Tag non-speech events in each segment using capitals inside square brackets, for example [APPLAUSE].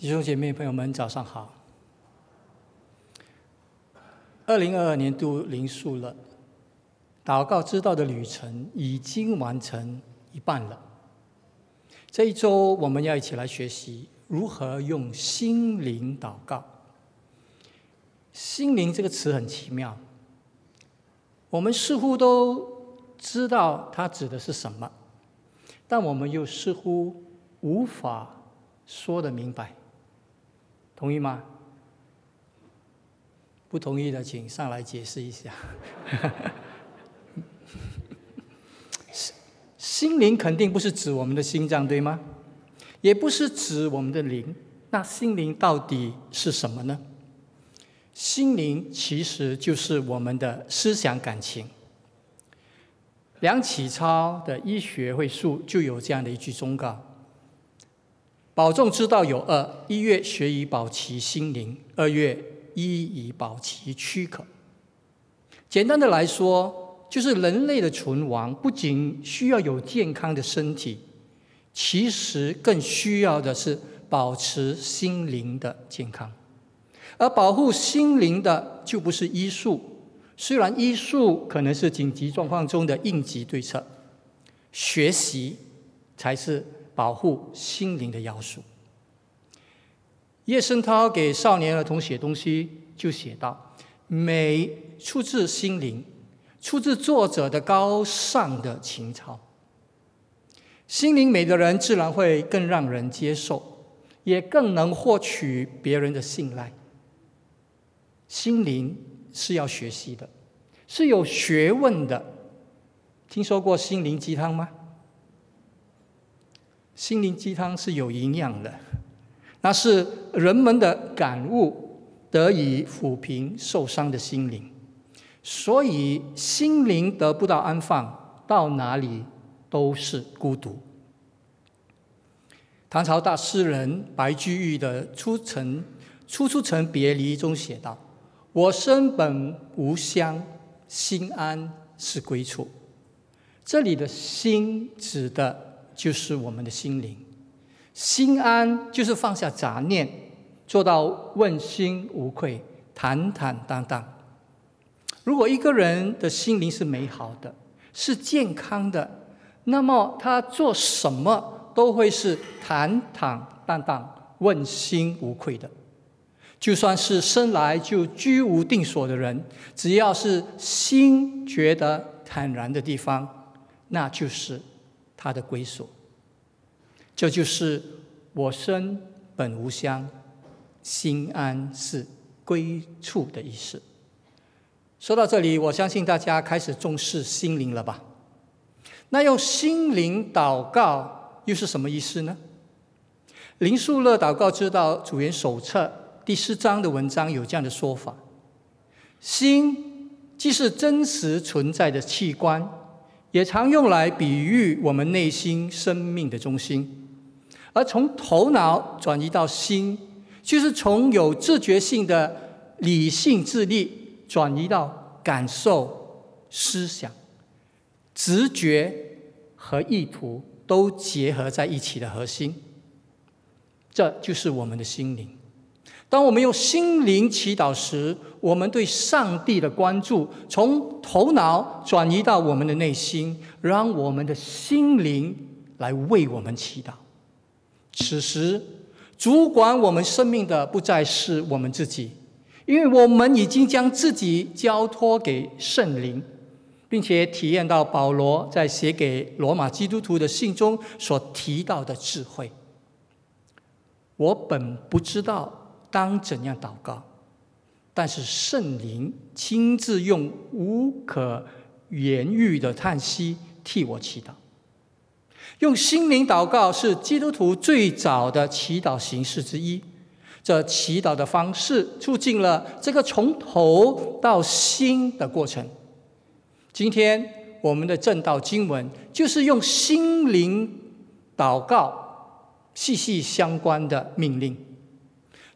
弟兄姐妹、朋友们，早上好。二零二二年度灵数了，祷告知道的旅程已经完成一半了。这一周，我们要一起来学习如何用心灵祷告。心灵这个词很奇妙，我们似乎都知道它指的是什么，但我们又似乎无法说得明白。同意吗？不同意的，请上来解释一下。心 [LAUGHS] 心灵肯定不是指我们的心脏，对吗？也不是指我们的灵。那心灵到底是什么呢？心灵其实就是我们的思想感情。梁启超的医学会术就有这样的一句忠告。保重之道有二：一月学以保其心灵，二月医以保其躯壳。简单的来说，就是人类的存亡不仅需要有健康的身体，其实更需要的是保持心灵的健康。而保护心灵的，就不是医术。虽然医术可能是紧急状况中的应急对策，学习才是。保护心灵的要素。叶圣涛给少年儿童写东西就写道：“美出自心灵，出自作者的高尚的情操。心灵美的人，自然会更让人接受，也更能获取别人的信赖。心灵是要学习的，是有学问的。听说过心灵鸡汤吗？”心灵鸡汤是有营养的，那是人们的感悟得以抚平受伤的心灵，所以心灵得不到安放，到哪里都是孤独。唐朝大诗人白居易的《出城初出城别离》中写道：“我身本无乡，心安是归处。”这里的心指的。就是我们的心灵，心安就是放下杂念，做到问心无愧、坦坦荡荡。如果一个人的心灵是美好的、是健康的，那么他做什么都会是坦坦荡荡、问心无愧的。就算是生来就居无定所的人，只要是心觉得坦然的地方，那就是。他的归所，这就是我身本无乡，心安是归处的意思。说到这里，我相信大家开始重视心灵了吧？那用心灵祷告又是什么意思呢？林树乐祷告之道主言手册第四章的文章有这样的说法：心既是真实存在的器官。也常用来比喻我们内心生命的中心，而从头脑转移到心，就是从有自觉性的理性智力转移到感受、思想、直觉和意图都结合在一起的核心，这就是我们的心灵。当我们用心灵祈祷时，我们对上帝的关注从头脑转移到我们的内心，让我们的心灵来为我们祈祷。此时，主管我们生命的不再是我们自己，因为我们已经将自己交托给圣灵，并且体验到保罗在写给罗马基督徒的信中所提到的智慧。我本不知道。当怎样祷告？但是圣灵亲自用无可言喻的叹息替我祈祷。用心灵祷告是基督徒最早的祈祷形式之一。这祈祷的方式促进了这个从头到心的过程。今天我们的正道经文就是用心灵祷告息息相关的命令。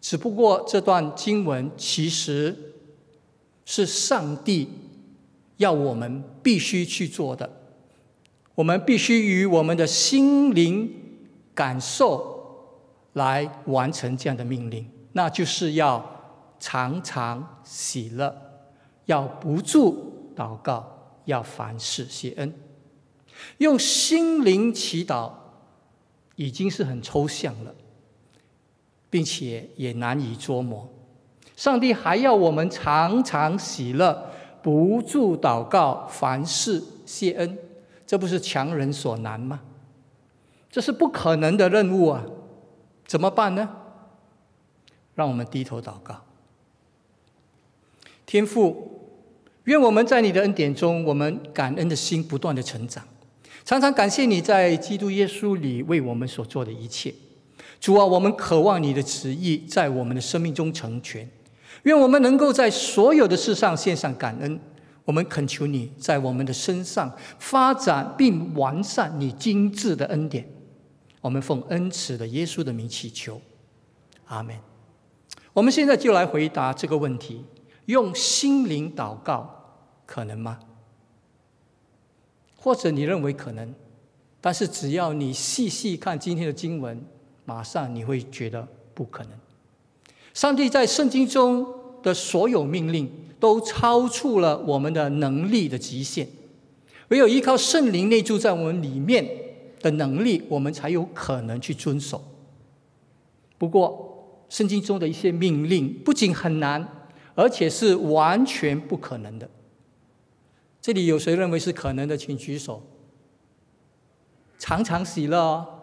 只不过这段经文其实是上帝要我们必须去做的，我们必须与我们的心灵感受来完成这样的命令，那就是要常常喜乐，要不住祷告，要凡事谢恩，用心灵祈祷，已经是很抽象了，并且也难以捉摸。上帝还要我们常常喜乐，不住祷告，凡事谢恩，这不是强人所难吗？这是不可能的任务啊！怎么办呢？让我们低头祷告。天父，愿我们在你的恩典中，我们感恩的心不断的成长，常常感谢你在基督耶稣里为我们所做的一切。主啊，我们渴望你的旨意在我们的生命中成全。愿我们能够在所有的事上献上感恩。我们恳求你在我们的身上发展并完善你精致的恩典。我们奉恩慈的耶稣的名祈求，阿门。我们现在就来回答这个问题：用心灵祷告可能吗？或者你认为可能？但是只要你细细看今天的经文，马上你会觉得不可能。上帝在圣经中的所有命令都超出了我们的能力的极限，唯有依靠圣灵内住在我们里面。的能力，我们才有可能去遵守。不过，圣经中的一些命令不仅很难，而且是完全不可能的。这里有谁认为是可能的，请举手。常常喜乐哦，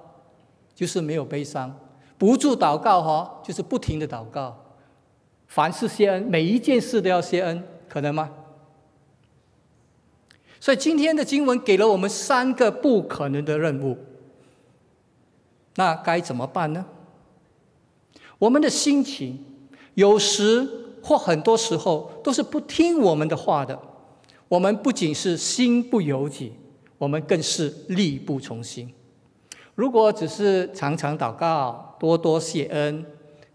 就是没有悲伤；不住祷告，哈，就是不停的祷告；凡事谢恩，每一件事都要谢恩，可能吗？所以今天的经文给了我们三个不可能的任务，那该怎么办呢？我们的心情有时或很多时候都是不听我们的话的。我们不仅是心不由己，我们更是力不从心。如果只是常常祷告、多多谢恩，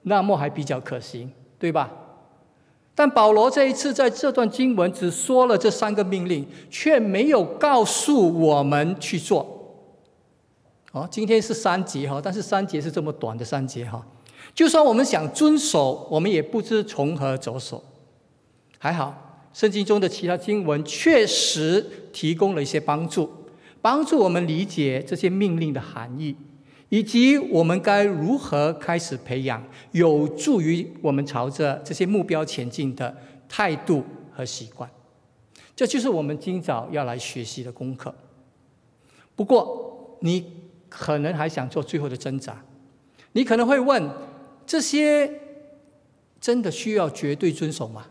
那么还比较可行，对吧？但保罗这一次在这段经文只说了这三个命令，却没有告诉我们去做。哦，今天是三节哈，但是三节是这么短的三节哈，就算我们想遵守，我们也不知从何着手。还好，圣经中的其他经文确实提供了一些帮助，帮助我们理解这些命令的含义。以及我们该如何开始培养有助于我们朝着这些目标前进的态度和习惯，这就是我们今早要来学习的功课。不过，你可能还想做最后的挣扎，你可能会问：这些真的需要绝对遵守吗？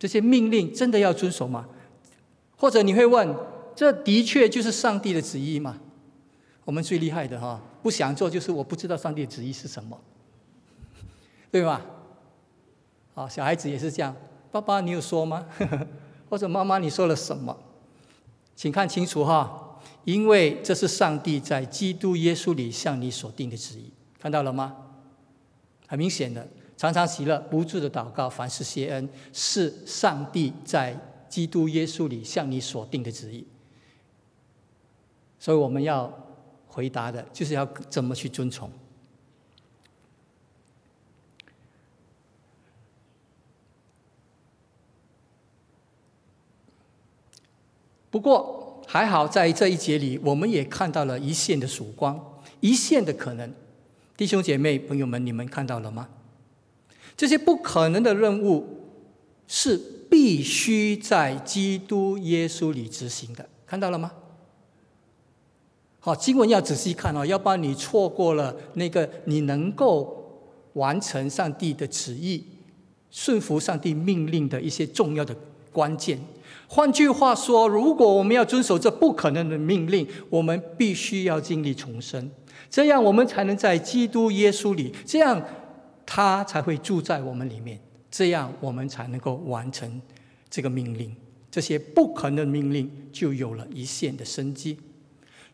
这些命令真的要遵守吗？或者你会问：这的确就是上帝的旨意嘛？我们最厉害的哈，不想做就是我不知道上帝的旨意是什么，对吧？啊，小孩子也是这样，爸爸你有说吗？[LAUGHS] 或者妈妈你说了什么？请看清楚哈，因为这是上帝在基督耶稣里向你所定的旨意，看到了吗？很明显的，常常喜乐，不住的祷告，凡事谢恩，是上帝在基督耶稣里向你所定的旨意，所以我们要。回答的就是要怎么去遵从。不过还好，在这一节里，我们也看到了一线的曙光，一线的可能。弟兄姐妹、朋友们，你们看到了吗？这些不可能的任务是必须在基督耶稣里执行的，看到了吗？好，经文要仔细看哦，要不然你错过了那个你能够完成上帝的旨意、顺服上帝命令的一些重要的关键。换句话说，如果我们要遵守这不可能的命令，我们必须要经历重生，这样我们才能在基督耶稣里，这样他才会住在我们里面，这样我们才能够完成这个命令。这些不可能的命令就有了一线的生机。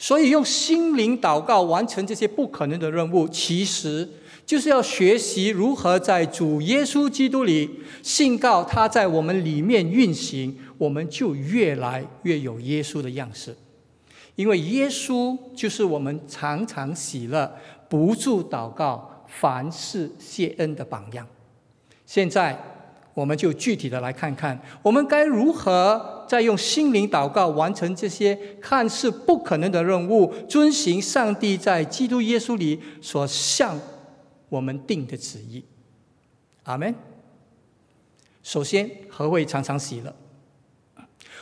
所以，用心灵祷告完成这些不可能的任务，其实就是要学习如何在主耶稣基督里信告他在我们里面运行，我们就越来越有耶稣的样式。因为耶稣就是我们常常喜乐、不住祷告、凡事谢恩的榜样。现在，我们就具体的来看看，我们该如何在用心灵祷告完成这些看似不可能的任务，遵循上帝在基督耶稣里所向我们定的旨意。阿门。首先，何谓常常喜乐？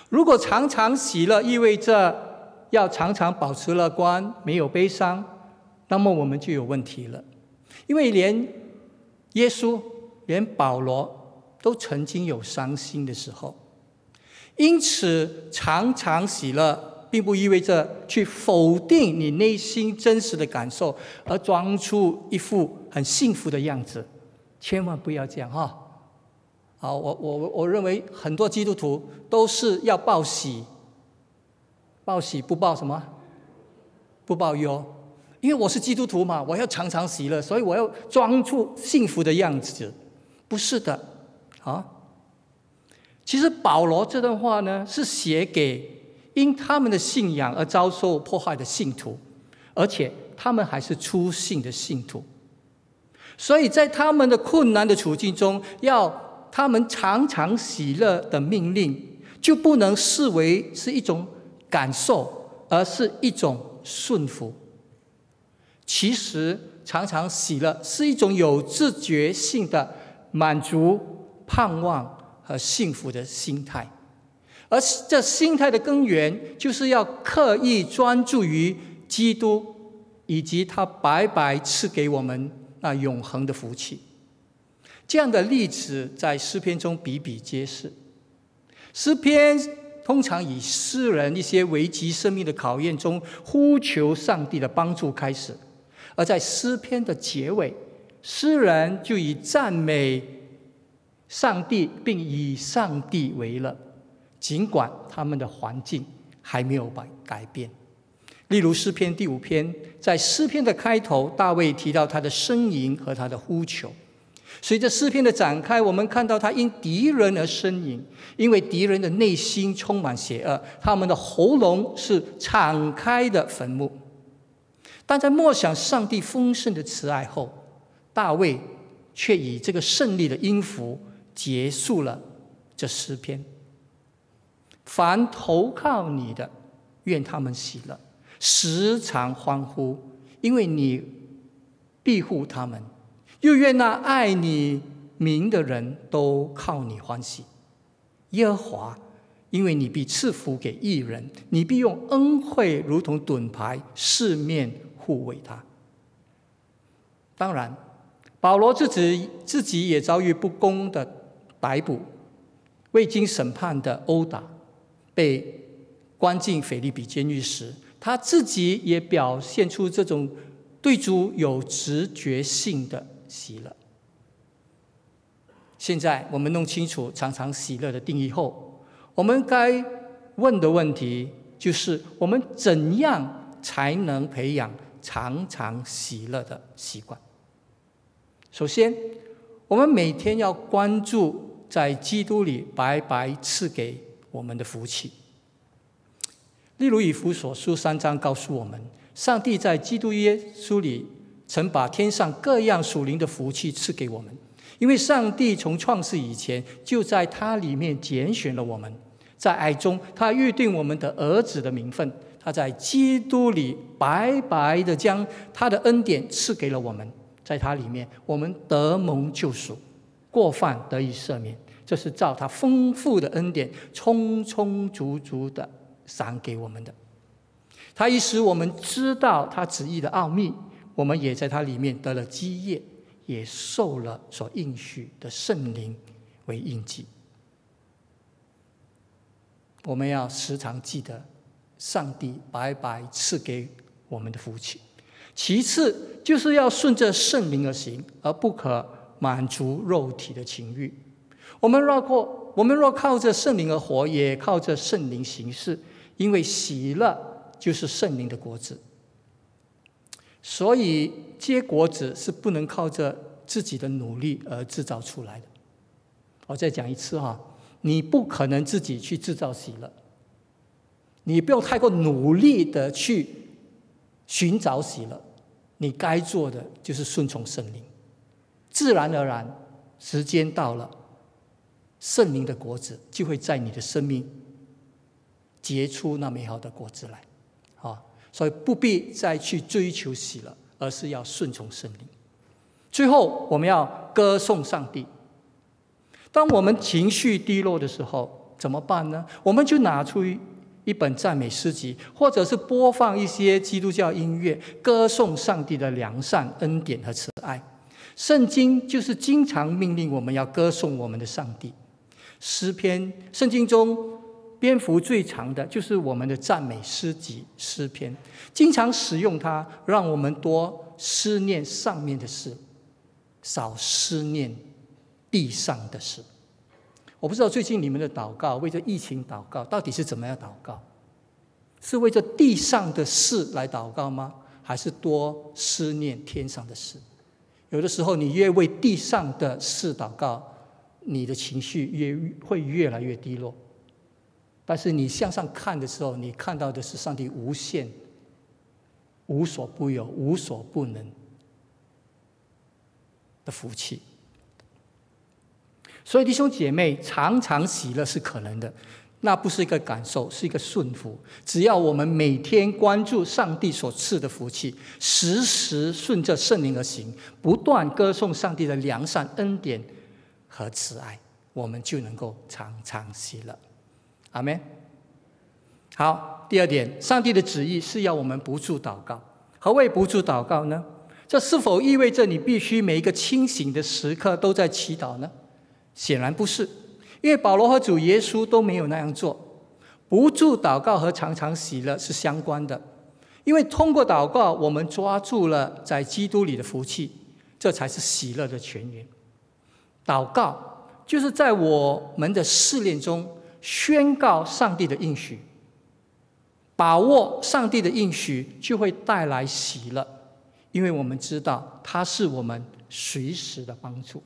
如果常常喜乐意味着要常常保持乐观，没有悲伤，那么我们就有问题了。因为连耶稣、连保罗都曾经有伤心的时候。因此，常常喜乐，并不意味着去否定你内心真实的感受，而装出一副很幸福的样子。千万不要这样哈！好，我我我认为很多基督徒都是要报喜，报喜不报什么？不报忧，因为我是基督徒嘛，我要常常喜乐，所以我要装出幸福的样子。不是的，啊，其实保罗这段话呢，是写给因他们的信仰而遭受迫害的信徒，而且他们还是初信的信徒。所以在他们的困难的处境中，要他们常常喜乐的命令，就不能视为是一种感受，而是一种顺服。其实，常常喜乐是一种有自觉性的满足、盼望和幸福的心态，而这心态的根源，就是要刻意专注于基督以及他白白赐给我们。那永恒的福气，这样的例子在诗篇中比比皆是。诗篇通常以诗人一些危及生命的考验中呼求上帝的帮助开始，而在诗篇的结尾，诗人就以赞美上帝，并以上帝为乐，尽管他们的环境还没有改改变。例如诗篇第五篇，在诗篇的开头，大卫提到他的呻吟和他的呼求。随着诗篇的展开，我们看到他因敌人而呻吟，因为敌人的内心充满邪恶，他们的喉咙是敞开的坟墓。但在默想上帝丰盛的慈爱后，大卫却以这个胜利的音符结束了这诗篇。凡投靠你的，愿他们喜乐。时常欢呼，因为你庇护他们；又愿那爱你名的人都靠你欢喜。耶和华，因为你必赐福给异人，你必用恩惠如同盾牌四面护卫他。当然，保罗自己自己也遭遇不公的逮捕，未经审判的殴打，被关进菲利比监狱时。他自己也表现出这种对主有直觉性的喜乐。现在我们弄清楚常常喜乐的定义后，我们该问的问题就是：我们怎样才能培养常常喜乐的习惯？首先，我们每天要关注在基督里白白赐给我们的福气。例如以弗所书三章告诉我们，上帝在基督耶稣里曾把天上各样属灵的福气赐给我们，因为上帝从创世以前就在他里面拣选了我们，在爱中他预定我们的儿子的名分，他在基督里白白的将他的恩典赐给了我们，在他里面我们得蒙救赎，过犯得以赦免，这是照他丰富的恩典充充足足的。赏给我们的，他已使我们知道他旨意的奥秘，我们也在他里面得了基业，也受了所应许的圣灵为印记。我们要时常记得上帝白白赐给我们的福气。其次，就是要顺着圣灵而行，而不可满足肉体的情欲。我们若靠我们若靠着圣灵而活，也靠着圣灵行事。因为喜乐就是圣灵的果子，所以结果子是不能靠着自己的努力而制造出来的。我再讲一次哈，你不可能自己去制造喜乐，你不用太过努力的去寻找喜乐，你该做的就是顺从圣灵，自然而然，时间到了，圣灵的果子就会在你的生命结出那美好的果子来，啊，所以不必再去追求喜乐，而是要顺从圣灵。最后，我们要歌颂上帝。当我们情绪低落的时候，怎么办呢？我们就拿出。一本赞美诗集，或者是播放一些基督教音乐，歌颂上帝的良善、恩典和慈爱。圣经就是经常命令我们要歌颂我们的上帝。诗篇，圣经中篇幅最长的就是我们的赞美诗集诗篇，经常使用它，让我们多思念上面的事，少思念地上的事。我不知道最近你们的祷告为这疫情祷告到底是怎么样祷告？是为着地上的事来祷告吗？还是多思念天上的事？有的时候你越为地上的事祷告，你的情绪越会越来越低落。但是你向上看的时候，你看到的是上帝无限、无所不有、无所不能的福气。所以弟兄姐妹，常常喜乐是可能的，那不是一个感受，是一个顺服。只要我们每天关注上帝所赐的福气，时时顺着圣灵而行，不断歌颂上帝的良善、恩典和慈爱，我们就能够常常喜乐。阿门。好，第二点，上帝的旨意是要我们不住祷告。何谓不住祷告呢？这是否意味着你必须每一个清醒的时刻都在祈祷呢？显然不是，因为保罗和主耶稣都没有那样做。不住祷告和常常喜乐是相关的，因为通过祷告，我们抓住了在基督里的福气，这才是喜乐的泉源。祷告就是在我们的试炼中宣告上帝的应许，把握上帝的应许就会带来喜乐，因为我们知道他是我们随时的帮助。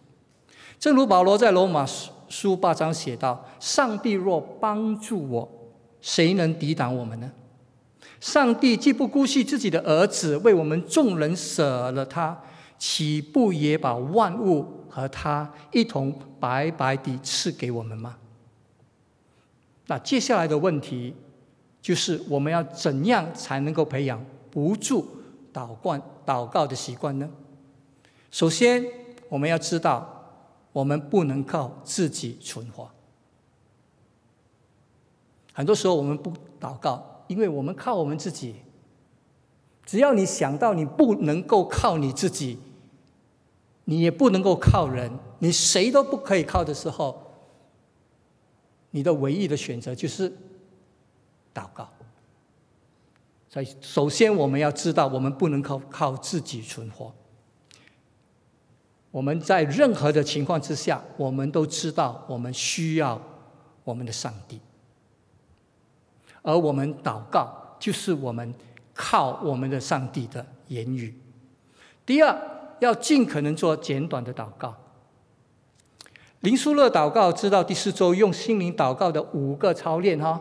正如保罗在罗马书八章写道：“上帝若帮助我，谁能抵挡我们呢？”上帝既不姑息自己的儿子，为我们众人舍了他，岂不也把万物和他一同白白地赐给我们吗？那接下来的问题就是：我们要怎样才能够培养不住祷告祷告的习惯呢？首先，我们要知道。我们不能靠自己存活。很多时候我们不祷告，因为我们靠我们自己。只要你想到你不能够靠你自己，你也不能够靠人，你谁都不可以靠的时候，你的唯一的选择就是祷告。所以，首先我们要知道，我们不能靠靠自己存活。我们在任何的情况之下，我们都知道我们需要我们的上帝，而我们祷告就是我们靠我们的上帝的言语。第二，要尽可能做简短的祷告。林书乐祷告知道第四周用心灵祷告的五个操练哈，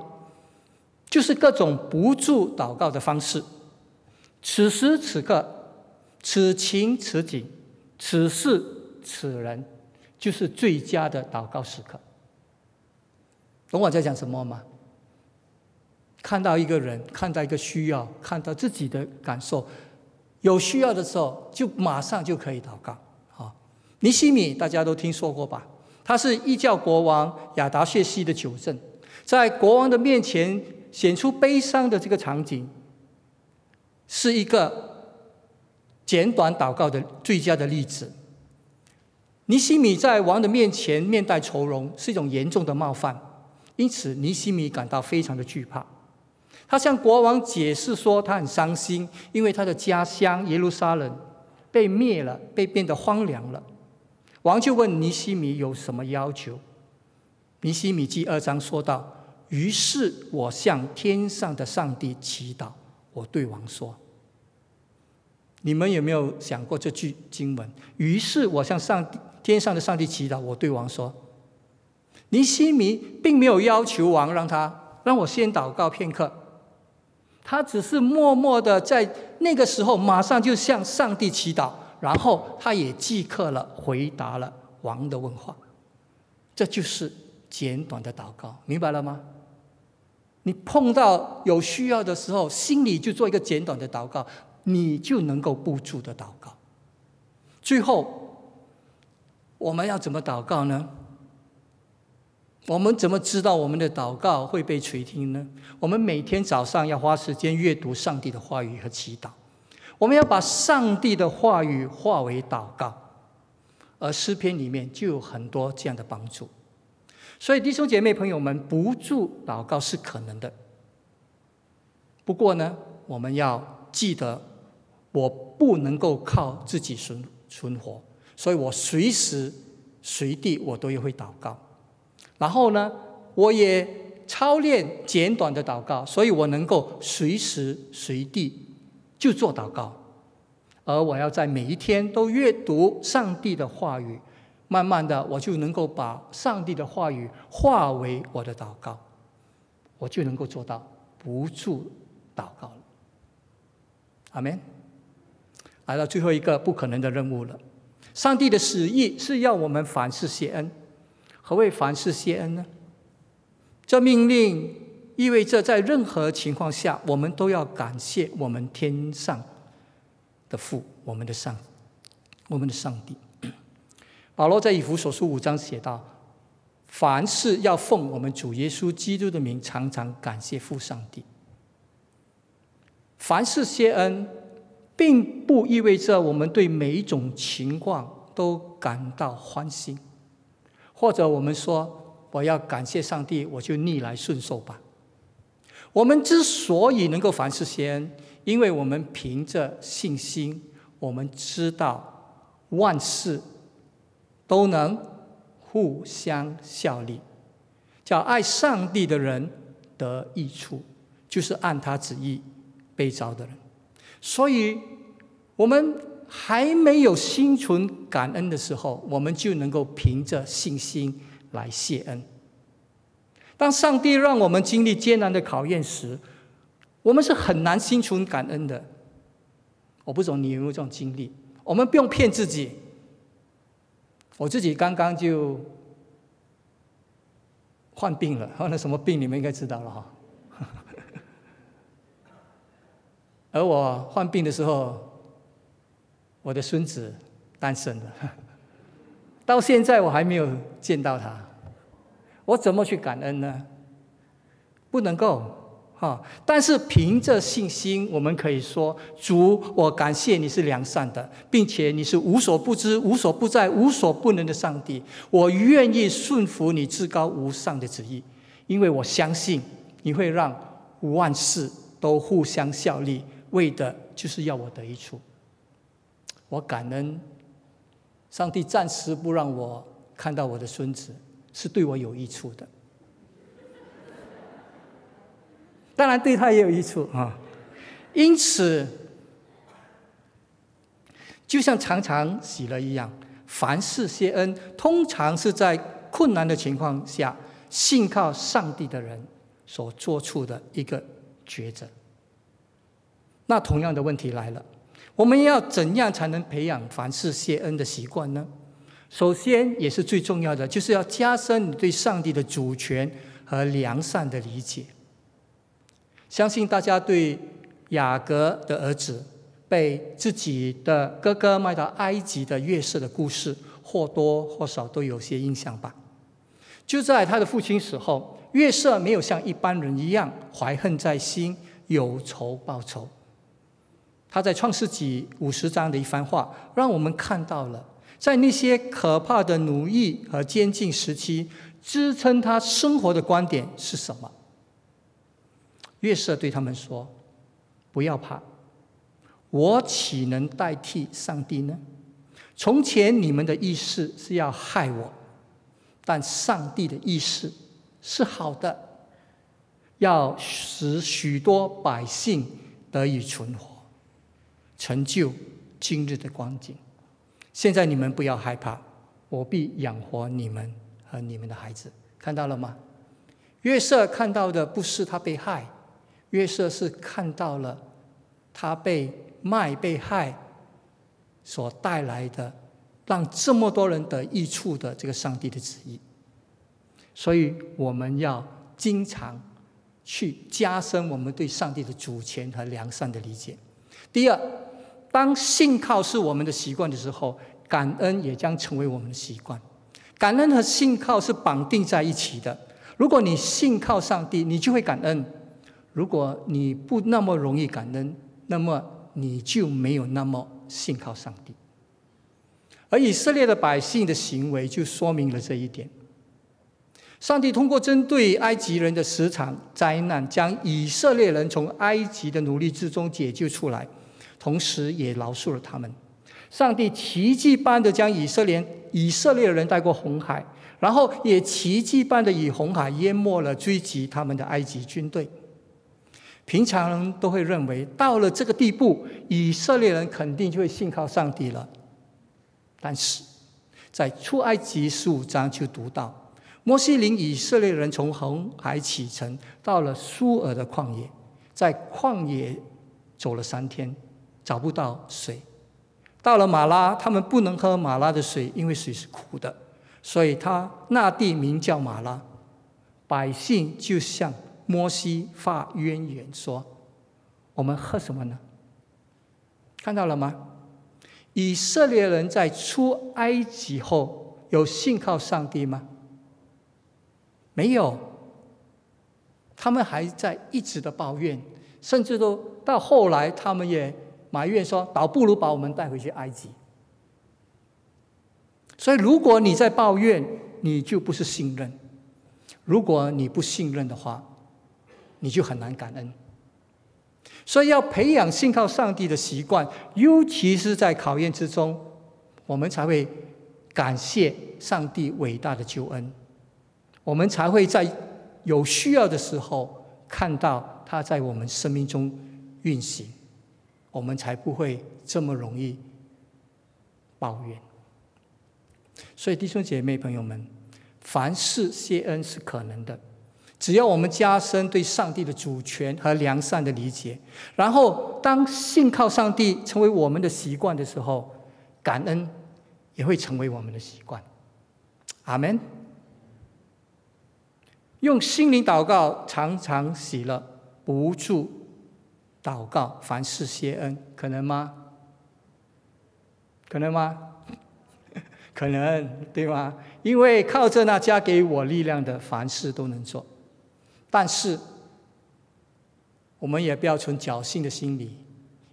就是各种不住祷告的方式。此时此刻，此情此景。此事此人，就是最佳的祷告时刻。懂我在讲什么吗？看到一个人，看到一个需要，看到自己的感受，有需要的时候，就马上就可以祷告。啊，尼西米大家都听说过吧？他是异教国王亚达谢西的九正，在国王的面前显出悲伤的这个场景，是一个。简短祷告的最佳的例子。尼西米在王的面前面带愁容，是一种严重的冒犯，因此尼西米感到非常的惧怕。他向国王解释说，他很伤心，因为他的家乡耶路撒冷被灭了，被变得荒凉了。王就问尼西米有什么要求。尼西米记二章说道：“于是我向天上的上帝祈祷，我对王说。”你们有没有想过这句经文？于是我向上天上的上帝祈祷，我对王说：“尼西米并没有要求王让他让我先祷告片刻。他只是默默的在那个时候，马上就向上帝祈祷，然后他也即刻了回答了王的问话。这就是简短的祷告，明白了吗？你碰到有需要的时候，心里就做一个简短的祷告，你就能够不住的祷告。最后，我们要怎么祷告呢？我们怎么知道我们的祷告会被垂听呢？我们每天早上要花时间阅读上帝的话语和祈祷。我们要把上帝的话语化为祷告，而诗篇里面就有很多这样的帮助。所以弟兄姐妹朋友们，不住祷告是可能的。不过呢，我们要记得，我不能够靠自己存存活，所以我随时随地我都会祷告。然后呢，我也操练简短的祷告，所以我能够随时随地就做祷告。而我要在每一天都阅读上帝的话语，慢慢的，我就能够把上帝的话语化为我的祷告，我就能够做到不住祷告了。阿门。来到最后一个不可能的任务了，上帝的旨意是要我们凡事谢恩。何谓凡事谢恩呢？这命令意味着在任何情况下，我们都要感谢我们天上的父，我们的上，我们的上帝。[COUGHS] 保罗在以弗所书五章写道：“凡事要奉我们主耶稣基督的名，常常感谢父上帝。”凡事谢恩，并不意味着我们对每一种情况都感到欢心。或者我们说，我要感谢上帝，我就逆来顺受吧。我们之所以能够凡事谢恩，因为我们凭着信心，我们知道万事都能互相效力，叫爱上帝的人得益处，就是按他旨意被召的人。所以，我们。还没有心存感恩的时候，我们就能够凭着信心来谢恩。当上帝让我们经历艰难的考验时，我们是很难心存感恩的。我不懂你有没有这种经历？我们不用骗自己。我自己刚刚就患病了，患了什么病？你们应该知道了哈。而我患病的时候。我的孙子诞生了，[LAUGHS] 到现在我还没有见到他，我怎么去感恩呢？不能够，哈！但是凭着信心，我们可以说：主，我感谢你是良善的，并且你是无所不知、无所不在、无所不能的上帝。我愿意顺服你至高无上的旨意，因为我相信你会让万事都互相效力，为的就是要我得一处。我感恩上帝暂时不让我看到我的孙子，是对我有益处的。当然对他也有益处啊。因此，就像常常喜了一样，凡事谢恩，通常是在困难的情况下，信靠上帝的人所做出的一个抉择。那同样的问题来了。我们要怎样才能培养凡事谢恩的习惯呢？首先，也是最重要的，就是要加深你对上帝的主权和良善的理解。相信大家对雅各的儿子被自己的哥哥卖到埃及的约瑟的故事，或多或少都有些印象吧。就在他的父亲死后，约瑟没有像一般人一样怀恨在心，有仇报仇。他在创世纪五十章的一番话，让我们看到了，在那些可怕的奴役和监禁时期，支撑他生活的观点是什么？约瑟对他们说：“不要怕，我岂能代替上帝呢？从前你们的意思是要害我，但上帝的意思是好的，要使许多百姓得以存活。”成就今日的光景。现在你们不要害怕，我必养活你们和你们的孩子。看到了吗？约瑟看到的不是他被害，约瑟是看到了他被卖被害所带来的，让这么多人得益处的这个上帝的旨意。所以我们要经常去加深我们对上帝的主权和良善的理解。第二，当信靠是我们的习惯的时候，感恩也将成为我们的习惯。感恩和信靠是绑定在一起的。如果你信靠上帝，你就会感恩；如果你不那么容易感恩，那么你就没有那么信靠上帝。而以色列的百姓的行为就说明了这一点。上帝通过针对埃及人的十场灾难，将以色列人从埃及的奴隶之中解救出来，同时也饶恕了他们。上帝奇迹般的将以色列以色列人带过红海，然后也奇迹般的以红海淹没了追击他们的埃及军队。平常人都会认为，到了这个地步，以色列人肯定就会信靠上帝了。但是，在出埃及十五章就读到。摩西领以色列人从红海启程，到了苏尔的旷野，在旷野走了三天，找不到水。到了马拉，他们不能喝马拉的水，因为水是苦的，所以他那地名叫马拉。百姓就向摩西发冤言说：“我们喝什么呢？”看到了吗？以色列人在出埃及后有信靠上帝吗？没有，他们还在一直的抱怨，甚至都到后来，他们也埋怨说：“倒不如把我们带回去埃及。”所以，如果你在抱怨，你就不是信任；如果你不信任的话，你就很难感恩。所以，要培养信靠上帝的习惯，尤其是在考验之中，我们才会感谢上帝伟大的救恩。我们才会在有需要的时候看到他在我们生命中运行，我们才不会这么容易抱怨。所以弟兄姐妹朋友们，凡事谢恩是可能的，只要我们加深对上帝的主权和良善的理解，然后当信靠上帝成为我们的习惯的时候，感恩也会成为我们的习惯。阿门。用心灵祷告，常常喜乐，不住祷告，凡事谢恩，可能吗？可能吗？[LAUGHS] 可能，对吗？因为靠着那加给我力量的，凡事都能做。但是，我们也不要存侥幸的心理，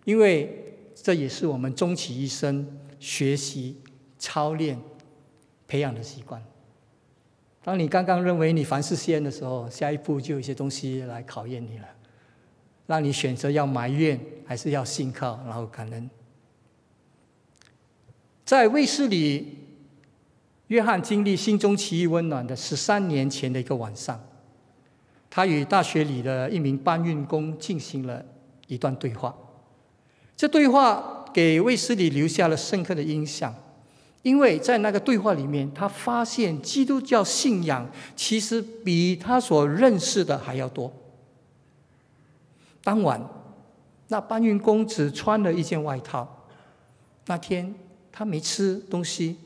因为这也是我们终其一生学习、操练、培养的习惯。当你刚刚认为你凡事先的时候，下一步就有一些东西来考验你了，让你选择要埋怨还是要信靠，然后感恩。在卫斯理，约翰经历心中奇异温暖的十三年前的一个晚上，他与大学里的一名搬运工进行了一段对话，这对话给卫斯理留下了深刻的印象。因为在那个对话里面，他发现基督教信仰其实比他所认识的还要多。当晚，那搬运工只穿了一件外套。那天他没吃东西，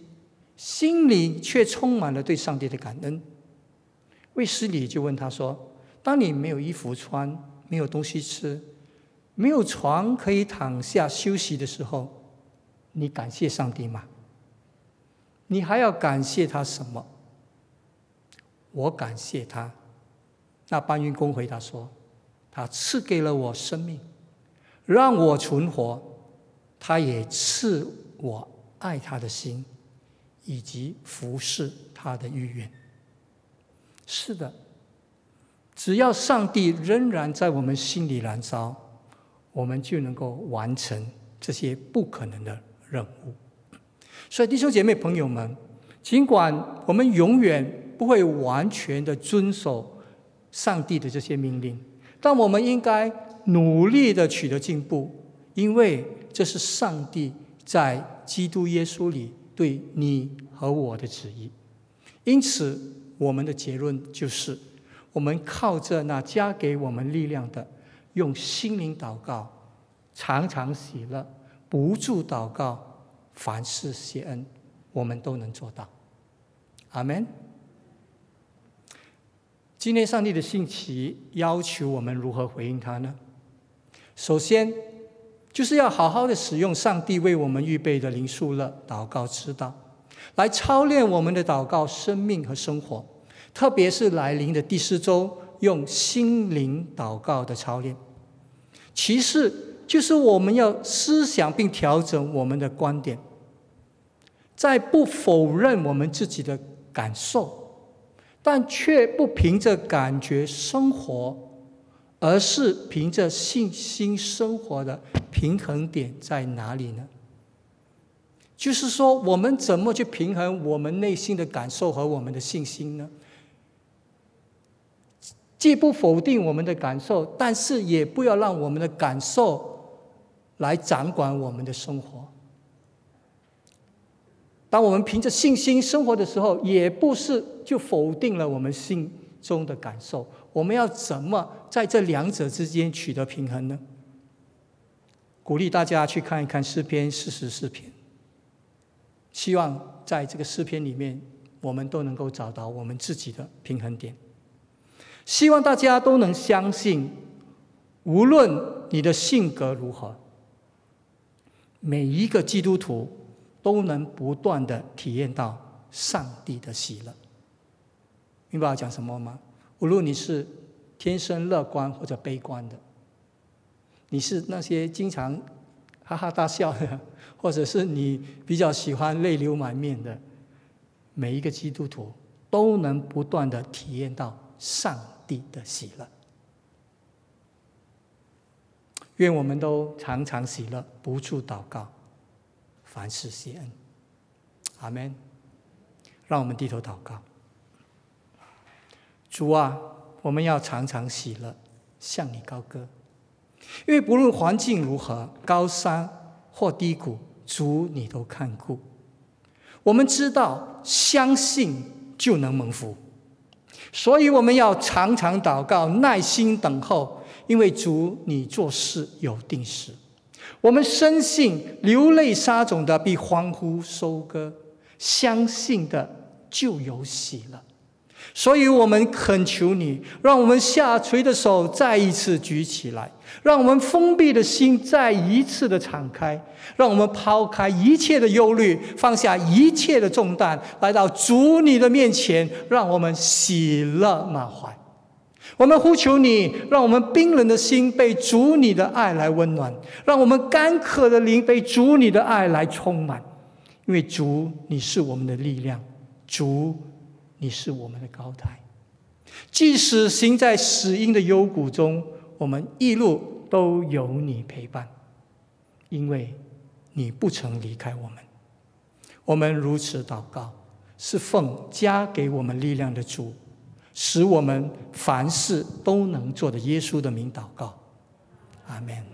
心里却充满了对上帝的感恩。卫斯理就问他说：“当你没有衣服穿、没有东西吃、没有床可以躺下休息的时候，你感谢上帝吗？”你还要感谢他什么？我感谢他。那搬运工回答说：“他赐给了我生命，让我存活。他也赐我爱他的心，以及服侍他的意愿。”是的，只要上帝仍然在我们心里燃烧，我们就能够完成这些不可能的任务。所以，弟兄姐妹、朋友们，尽管我们永远不会完全的遵守上帝的这些命令，但我们应该努力的取得进步，因为这是上帝在基督耶稣里对你和我的旨意。因此，我们的结论就是：我们靠着那加给我们力量的，用心灵祷告，常常喜乐，不住祷告，凡事谢恩，我们都能做到。阿门。今天上帝的信息要求我们如何回应他呢？首先，就是要好好的使用上帝为我们预备的灵数乐祷告之道，来操练我们的祷告生命和生活，特别是来临的第四周，用心灵祷告的操练。其次，就是我们要思想并调整我们的观点，在不否认我们自己的感受。但却不凭着感觉生活，而是凭着信心生活的平衡点在哪里呢？就是说，我们怎么去平衡我们内心的感受和我们的信心呢？既不否定我们的感受，但是也不要让我们的感受来掌管我们的生活。当我们凭着信心生活的时候，也不是就否定了我们心中的感受。我们要怎么在这两者之间取得平衡呢？鼓励大家去看一看诗篇四十四篇，希望在这个诗篇里面，我们都能够找到我们自己的平衡点。希望大家都能相信，无论你的性格如何，每一个基督徒。都能不断的体验到上帝的喜乐。明白我讲什么吗？无论你是天生乐观或者悲观的，你是那些经常哈哈大笑的，或者是你比较喜欢泪流满面的，每一个基督徒都能不断的体验到上帝的喜乐。愿我们都常常喜乐，不住祷告。凡事谢恩，阿门。让我们低头祷告。主啊，我们要常常喜乐，向你高歌，因为不论环境如何，高山或低谷，主你都看顾。我们知道，相信就能蒙福，所以我们要常常祷告，耐心等候，因为主你做事有定时。我们深信流泪撒种的必欢呼收割，相信的就有喜了。所以我们恳求你，让我们下垂的手再一次举起来，让我们封闭的心再一次的敞开，让我们抛开一切的忧虑，放下一切的重担，来到主你的面前，让我们喜乐满怀。我们呼求你，让我们冰冷的心被主你的爱来温暖，让我们干渴的灵被主你的爱来充满。因为主你是我们的力量，主你是我们的高台。即使行在死荫的幽谷中，我们一路都有你陪伴，因为你不曾离开我们。我们如此祷告，是奉加给我们力量的主。使我们凡事都能做的耶稣的名祷告。阿门。